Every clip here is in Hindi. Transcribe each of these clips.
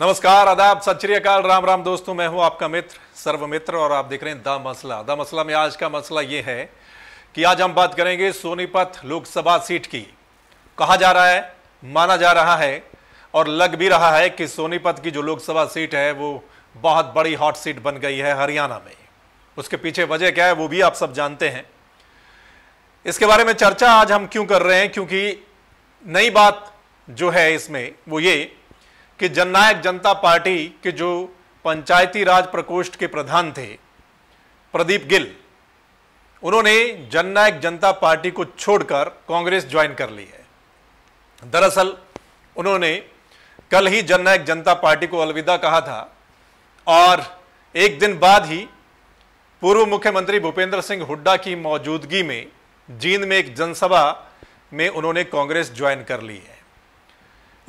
नमस्कार, आदाब, सत श्री अकाल, राम राम दोस्तों, मैं हूँ आपका मित्र सर्व मित्र और आप देख रहे हैं द मसला। द मसला में आज का मसला यह है कि आज हम बात करेंगे सोनीपत लोकसभा सीट की। कहा जा रहा है, माना जा रहा है, और लग भी रहा है कि सोनीपत की जो लोकसभा सीट है, वो बहुत बड़ी हॉट सीट बन गई है हरियाणा में। उसके पीछे वजह क्या है, वो भी आप सब जानते हैं। इसके बारे में चर्चा आज हम क्यों कर रहे हैं, क्योंकि नई बात जो है इसमें, वो ये कि जननायक जनता पार्टी के जो पंचायती राज प्रकोष्ठ के प्रधान थे, प्रदीप गिल, उन्होंने जननायक जनता पार्टी को छोड़कर कांग्रेस ज्वाइन कर ली है। दरअसल, उन्होंने कल ही जननायक जनता पार्टी को अलविदा कहा था और एक दिन बाद ही पूर्व मुख्यमंत्री भूपेंद्र सिंह हुड्डा की मौजूदगी में, जींद में एक जनसभा में उन्होंने कांग्रेस ज्वाइन कर ली है।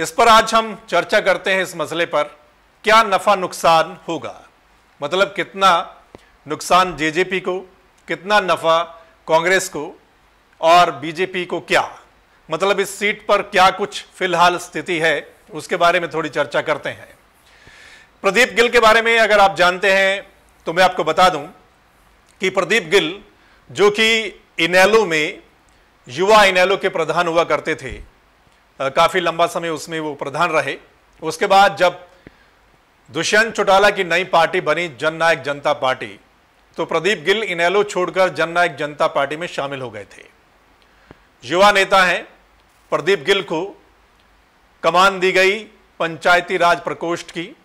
इस पर आज हम चर्चा करते हैं इस मसले पर, क्या नफा नुकसान होगा? मतलब कितना नुकसान जेजेपी को, कितना नफा कांग्रेस को और बीजेपी को क्या? मतलब इस सीट पर क्या कुछ फ़िलहाल स्थिति है, उसके बारे में थोड़ी चर्चा करते हैं। प्रदीप गिल के बारे में अगर आप जानते हैं तो मैं आपको बता दूँ कि प्रदीप गिल, जो कि इनेलो में, युवा इनेलो के प्रधान हुआ करते थे काफ़ी लंबा समय उसमें वो प्रधान रहे। उसके बाद जब दुष्यंत चौटाला की नई पार्टी बनी जननायक जनता पार्टी तो प्रदीप गिल इनेलो छोड़कर जननायक जनता पार्टी में शामिल हो गए थे। युवा नेता हैं प्रदीप गिल को कमान दी गई पंचायती राज प्रकोष्ठ की,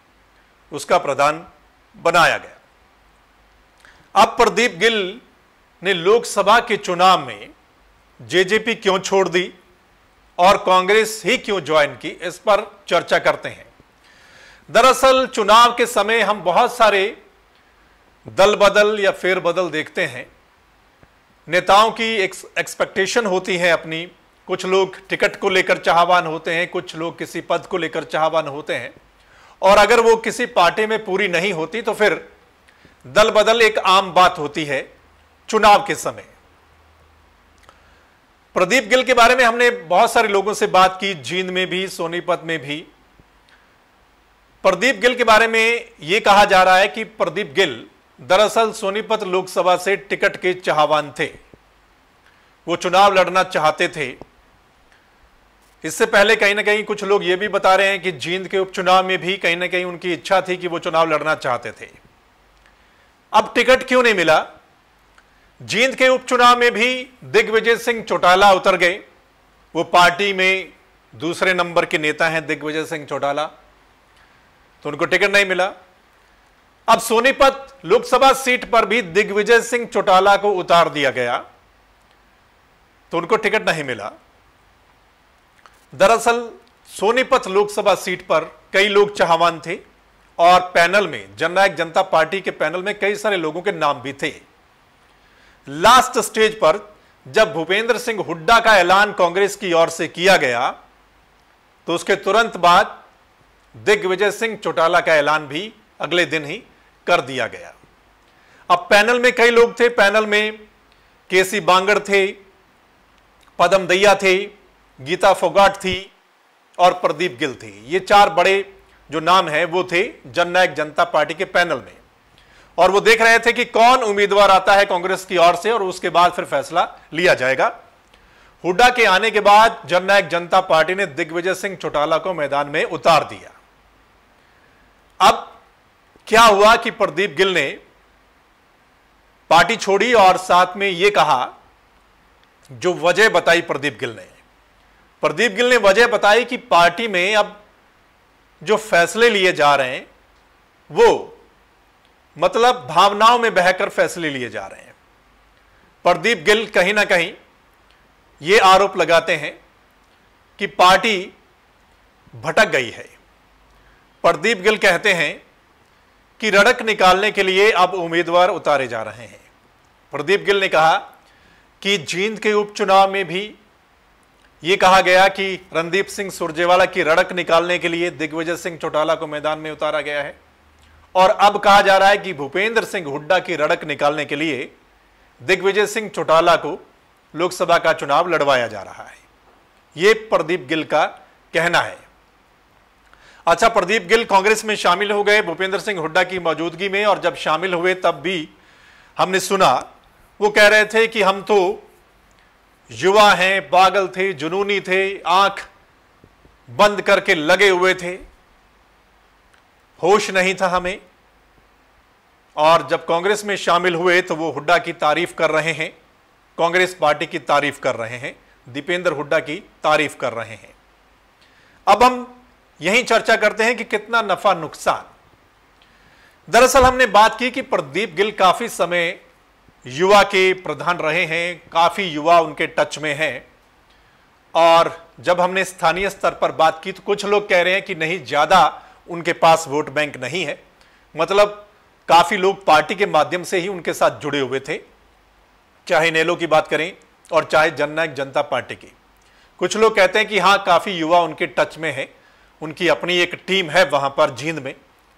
उसका प्रधान बनाया गया। अब प्रदीप गिल ने लोकसभा के चुनाव में जेजेपी क्यों छोड़ दी? और कांग्रेस ही क्यों ज्वाइन की, इस पर चर्चा करते हैं। दरअसल चुनाव के समय हम बहुत सारे दल बदल या फेर बदल देखते हैं। नेताओं की एक्सपेक्टेशन होती है अपनी। कुछ लोग टिकट को लेकर चाहवान होते हैं, कुछ लोग किसी पद को लेकर चाहवान होते हैं। और अगर वो किसी पार्टी में पूरी नहीं होती तो फिर दल बदल एक आम बात होती है चुनाव के समय। प्रदीप गिल के बारे में हमने बहुत सारे लोगों से बात की, जींद में भी, सोनीपत में भी। प्रदीप गिल के बारे में यह कहा जा रहा है कि प्रदीप गिल दरअसल सोनीपत लोकसभा से टिकट के चाहवान थे। वो चुनाव लड़ना चाहते थे। इससे पहले कहीं ना कहीं कुछ लोग ये भी बता रहे हैं कि जींद के उपचुनाव में भी कहीं ना कहीं उनकी इच्छा थी कि वो चुनाव लड़ना चाहते थे। अब टिकट क्यों नहीं मिला? जींद के उपचुनाव में भी दिग्विजय सिंह चौटाला उतर गए। वो पार्टी में दूसरे नंबर के नेता हैं दिग्विजय सिंह चौटाला। तो उनको टिकट नहीं मिला। अब सोनीपत लोकसभा सीट पर भी दिग्विजय सिंह चौटाला को उतार दिया गया। तो उनको टिकट नहीं मिला। दरअसल सोनीपत लोकसभा सीट पर कई लोग चाहवान थे और पैनल में जननायक जनता पार्टी के पैनल में कई सारे लोगों के नाम भी थे। लास्ट स्टेज पर जब भूपेंद्र सिंह हुड्डा का ऐलान कांग्रेस की ओर से किया गया तो उसके तुरंत बाद दिग्विजय सिंह चौटाला का ऐलान भी अगले दिन ही कर दिया गया। अब पैनल में कई लोग थे। पैनल में केसी बांगड़ थे, पदम दैया थे, गीता फोगाट थी और प्रदीप गिल थे। ये चार बड़े जो नाम है, वो थे जननायक जनता पार्टी के पैनल में। और वो देख रहे थे कि कौन उम्मीदवार आता है कांग्रेस की ओर से और उसके बाद फिर फैसला लिया जाएगा। हुड्डा के आने के बाद जननायक जनता पार्टी ने दिग्विजय सिंह चौटाला को मैदान में उतार दिया। अब क्या हुआ कि प्रदीप गिल ने पार्टी छोड़ी और साथ में यह कहा, जो वजह बताई प्रदीप गिल ने। प्रदीप गिल ने वजह बताई कि पार्टी में अब जो फैसले लिए जा रहे हैं, वो मतलब भावनाओं में बहकर फैसले लिए जा रहे हैं। प्रदीप गिल कहीं ना कहीं ये आरोप लगाते हैं कि पार्टी भटक गई है। प्रदीप गिल कहते हैं कि रड़क निकालने के लिए अब उम्मीदवार उतारे जा रहे हैं। प्रदीप गिल ने कहा कि जींद के उपचुनाव में भी ये कहा गया कि रणदीप सिंह सुरजेवाला की रड़क निकालने के लिए दिग्विजय सिंह चौटाला को मैदान में उतारा गया है। और अब कहा जा रहा है कि भूपेंद्र सिंह हुड्डा की रड़क निकालने के लिए दिग्विजय सिंह चौटाला को लोकसभा का चुनाव लड़वाया जा रहा है। यह प्रदीप गिल का कहना है। अच्छा प्रदीप गिल कांग्रेस में शामिल हो गए, भूपेंद्र सिंह हुड्डा की मौजूदगी में और जब शामिल हुए तब भी हमने सुना, वो कह रहे थे कि हम तो युवा हैं, पागल थे, जुनूनी थे, आँख बंद करके लगे हुए थे। होश नहीं था हमें। और जब कांग्रेस में शामिल हुए तो वो हुड्डा की तारीफ़ कर रहे हैं। कांग्रेस पार्टी की तारीफ़ कर रहे हैं। दीपेंद्र हुड्डा की तारीफ़ कर रहे हैं। अब हम यही चर्चा करते हैं कि कितना नफा नुकसान। दरअसल हमने बात की कि प्रदीप गिल काफ़ी समय युवा के प्रधान रहे हैं। काफ़ी युवा उनके टच में हैं। और जब हमने स्थानीय स्तर पर बात की तो कुछ लोग कह रहे हैं कि नहीं, ज़्यादा उनके पास वोट बैंक नहीं है। मतलब काफ़ी लोग पार्टी के माध्यम से ही उनके साथ जुड़े हुए थे। चाहे नेलो की बात करें और चाहे जननायक जनता पार्टी की। कुछ लोग कहते हैं कि हाँ काफ़ी युवा उनके टच में है। उनकी अपनी एक टीम है वहाँ पर जींद में।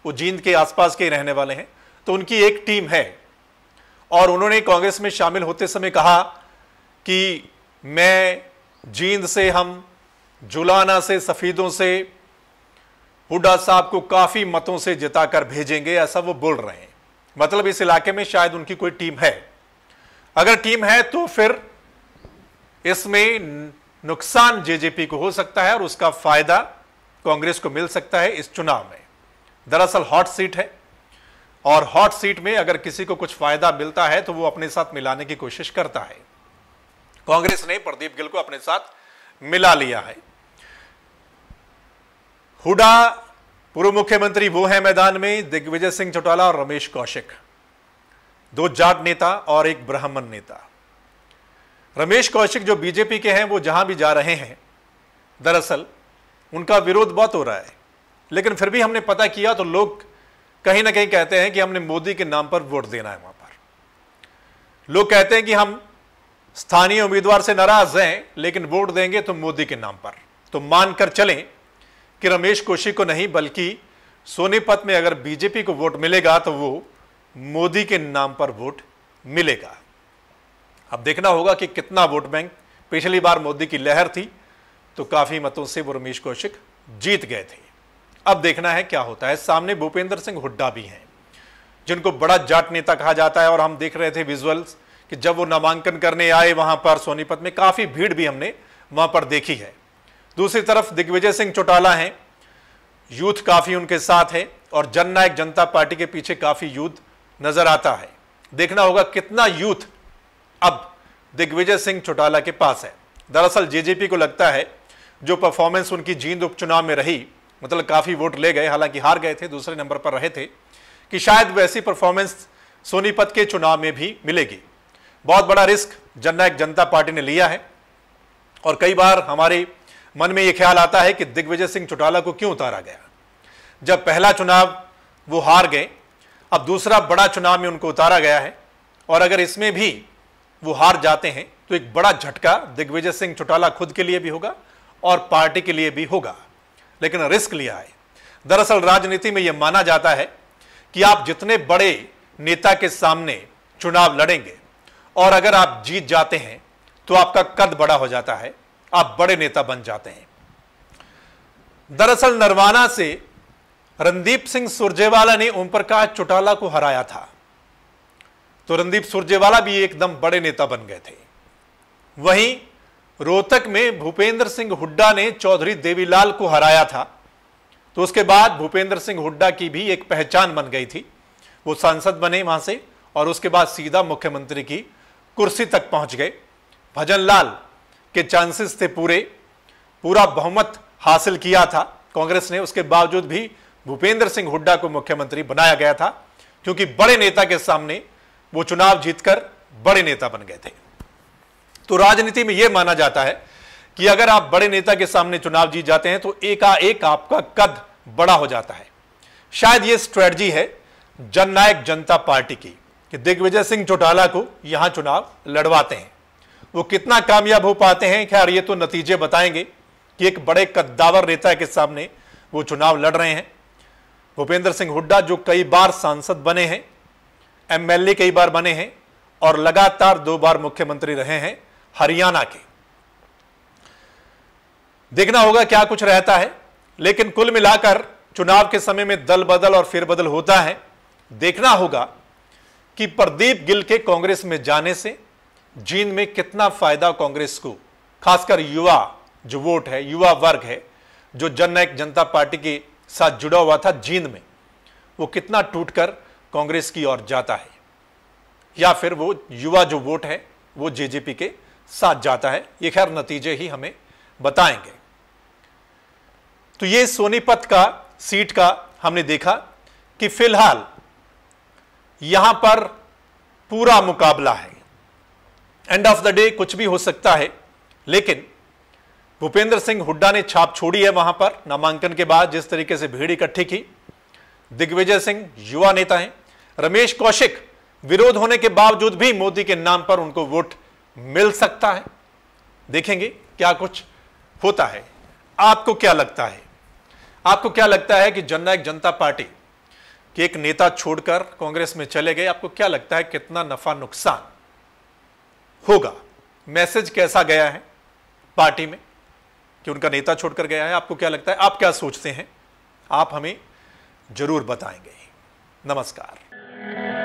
वो जींद के आसपास के रहने वाले हैं। तो उनकी एक टीम है। और उन्होंने कांग्रेस में शामिल होते समय कहा कि मैं जींद से हम, जुलाना से, सफीदों से हुडा साहब को काफ़ी मतों से जिताकर भेजेंगे, ऐसा वो बोल रहे हैं। मतलब इस इलाके में शायद उनकी कोई टीम है। अगर टीम है तो फिर इसमें नुकसान जेजेपी को हो सकता है और उसका फ़ायदा कांग्रेस को मिल सकता है इस चुनाव में। दरअसल हॉट सीट है और हॉट सीट में अगर किसी को कुछ फ़ायदा मिलता है तो वो अपने साथ मिलाने की कोशिश करता है। कांग्रेस ने प्रदीप गिल को अपने साथ मिला लिया है। हुडा, पूर्व मुख्यमंत्री वो है मैदान में, दिग्विजय सिंह चौटाला और रमेश कौशिक। दो जाट नेता और एक ब्राह्मण नेता। रमेश कौशिक जो बीजेपी के हैं, वो जहाँ भी जा रहे हैं, दरअसल उनका विरोध बहुत हो रहा है। लेकिन फिर भी हमने पता किया तो लोग कहीं ना कहीं कहते हैं कि हमने मोदी के नाम पर वोट देना है वहाँ पर। लोग कहते हैं कि हम स्थानीय उम्मीदवार से नाराज़ हैं, लेकिन वोट देंगे तो मोदी के नाम पर। तो मानकर चलें कि रमेश कोशी को नहीं, बल्कि सोनीपत में अगर बीजेपी को वोट मिलेगा तो वो मोदी के नाम पर वोट मिलेगा। अब देखना होगा कि कितना वोट बैंक, पिछली बार मोदी की लहर थी तो काफ़ी मतों से वो रमेश कौशिक जीत गए थे। अब देखना है क्या होता है। सामने भूपेंद्र सिंह हुड्डा भी हैं, जिनको बड़ा जाट नेता कहा जाता है, और हम देख रहे थे विजुअल्स कि जब वो नामांकन करने आए वहाँ पर सोनीपत में, काफ़ी भीड़ भी हमने वहाँ पर देखी है। दूसरी तरफ़ दिग्विजय सिंह चौटाला हैं। यूथ काफ़ी उनके साथ है और जननायक जनता पार्टी के पीछे काफ़ी यूथ नज़र आता है। देखना होगा कितना यूथ अब दिग्विजय सिंह चौटाला के पास है। दरअसल जेजेपी को लगता है जो परफॉर्मेंस उनकी जींद उपचुनाव में रही मतलब काफ़ी वोट ले गए, हालाँकि हार गए थे, दूसरे नंबर पर रहे थे, कि शायद वैसी परफॉर्मेंस सोनीपत के चुनाव में भी मिलेगी। बहुत बड़ा रिस्क जननायक जनता पार्टी ने लिया है और कई बार हमारे मन में यह ख्याल आता है कि दिग्विजय सिंह चौटाला को क्यों उतारा गया? जब पहला चुनाव वो हार गए, अब दूसरा बड़ा चुनाव में उनको उतारा गया है, और अगर इसमें भी वो हार जाते हैं तो एक बड़ा झटका दिग्विजय सिंह चौटाला खुद के लिए भी होगा और पार्टी के लिए भी होगा। लेकिन रिस्क लिया है। दरअसल राजनीति में यह माना जाता है कि आप जितने बड़े नेता के सामने चुनाव लड़ेंगे, और अगर आप जीत जाते हैं तो आपका कद बड़ा हो जाता है। आप बड़े नेता बन जाते हैं। दरअसल नरवाना से रणदीप सिंह सुरजेवाला ने ओम प्रकाश चौटाला को हराया था। तो रणदीप सुरजेवाला भी एकदम बड़े नेता बन गए थे। वहीं रोहतक में भूपेंद्र सिंह हुड्डा ने चौधरी देवीलाल को हराया था। तो उसके बाद भूपेंद्र सिंह हुड्डा की भी एक पहचान बन गई थी। वो सांसद बने वहाँ से और उसके बाद सीधा मुख्यमंत्री की कुर्सी तक पहुँच गए। भजन लाल के चांसेस थे पूरे। पूरा बहुमत हासिल किया था। कांग्रेस ने, उसके बावजूद भी भूपेंद्र सिंह हुड्डा को मुख्यमंत्री बनाया गया था, क्योंकि बड़े नेता के सामने वो चुनाव जीतकर बड़े नेता बन गए थे। तो राजनीति में यह माना जाता है कि अगर आप बड़े नेता के सामने चुनाव जीत जाते हैं तो एकाएक आपका कद बड़ा हो जाता है। शायद यह स्ट्रेटजी है जननायक जनता पार्टी की, कि दिग्विजय सिंह चौटाला को यहाँ चुनाव लड़वाते हैं। वो कितना कामयाब हो पाते हैं? खैर, ये तो नतीजे बताएँगे कि एक बड़े कद्दावर नेता के सामने वो चुनाव लड़ रहे हैं। भूपेंद्र सिंह हुड्डा जो कई बार सांसद बने हैं एमएलए कई बार बने हैं और लगातार दो बार मुख्यमंत्री रहे हैं हरियाणा के। देखना होगा क्या कुछ रहता है, लेकिन कुल मिलाकर चुनाव के समय में दल बदल और फेरबदल होता है। देखना होगा कि प्रदीप गिल के कांग्रेस में जाने से जींद में कितना फ़ायदा कांग्रेस को, खासकर युवा जो वोट है, युवा वर्ग है, जो जननायक जनता पार्टी के साथ जुड़ा हुआ था जींद में, वो कितना टूटकर कांग्रेस की ओर जाता है। या फिर वो युवा जो वोट है, वो जेजेपी के साथ जाता है। ये खैर नतीजे ही हमें बताएँगे। तो ये सोनीपत का सीट का हमने देखा कि फ़िलहाल यहाँ पर पूरा मुकाबला है। एंड ऑफ़ द डे कुछ भी हो सकता है। लेकिन भूपेंद्र सिंह हुड्डा ने छाप छोड़ी है वहाँ पर, नामांकन के बाद जिस तरीके से भीड़ इकट्ठी की। दिग्विजय सिंह युवा नेता हैं। रमेश कौशिक विरोध होने के बावजूद भी मोदी के नाम पर उनको वोट मिल सकता है। देखेंगे क्या कुछ होता है। आपको क्या लगता है? आपको क्या लगता है कि जननायक जनता पार्टी के एक नेता छोड़कर कांग्रेस में चले गए? आपको क्या लगता है कितना नफा नुकसान होगा। मैसेज कैसा गया है पार्टी में कि उनका नेता छोड़कर गया है? आपको क्या लगता है? आप क्या सोचते हैं? आप हमें ज़रूर बताएँगे। नमस्कार।